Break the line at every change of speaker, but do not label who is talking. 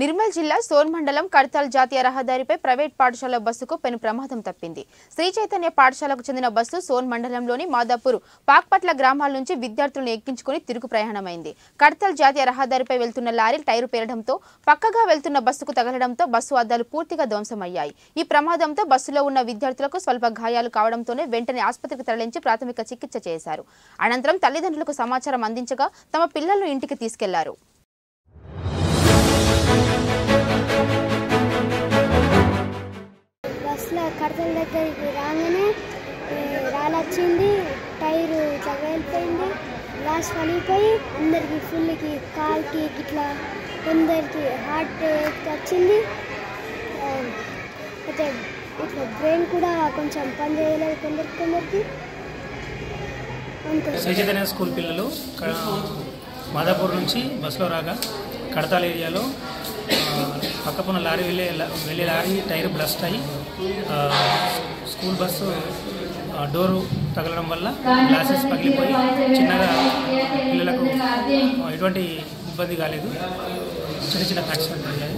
నిర్మల్ జిల్లా సోన్ మండలం కడతాల్ జాతీయ రహదారిపై ప్రైవేట్ పాఠశాల బస్సుకు పెను ప్రమాదం తప్పింది. శ్రీ చైతన్య పాఠశాలకు చెందిన బస్సు సోన్ మండలంలోని మాదాపూర్ పాక్పట్ల గ్రామాల నుంచి విద్యార్థులను ఎక్కించుకుని తిరుగు ప్రయాణమైంది. కడతాల్ జాతీయ రహదారిపై వెళ్తున్న లారీ టైరు పేరడంతో పక్కగా వెళ్తున్న బస్సుకు తగలడంతో బస్సు అద్దాలు పూర్తిగా ధ్వంసమయ్యాయి. ఈ ప్రమాదంతో బస్సులో ఉన్న విద్యార్థులకు స్వల్ప గాయాలు కావడంతోనే వెంటనే ఆసుపత్రికి తరలించి ప్రాథమిక చికిత్స చేశారు. అనంతరం తల్లిదండ్రులకు సమాచారం అందించగా తమ పిల్లలను ఇంటికి
తీసుకెళ్ళారు. కడతల దగ్గరికి రాగానే రాలొచ్చింది టైరు ఇట్లా వెళ్ళిపోయింది గ్లాస్ పడిపోయి అందరికి ఫుల్కి కాల్కి ఇట్లా కొందరికి హార్ట్ వచ్చింది. అయితే ఇట్లా బ్రెయిన్ కూడా కొంచెం పని చేయలేదు కొందరికి కొందరికి. అంతే.
స్కూల్ పిల్లలు క- మాదాపూర్ నుంచి బస్సులో రాగా కడతాల ఏరియాలో పక్కపున్న లారీ వెళ్ళే వెళ్ళే లారీ టైర్ బ్లస్ట్ అయ్యి స్కూల్ బస్సు డోరు తగలడం వల్ల గ్లాసెస్ పగిలిపోయి చిన్నగా పిల్లలకు ఎటువంటి ఇబ్బంది కాలేదు. చిన్న చిన్న యాక్సిడెంట్ అయ్యాయి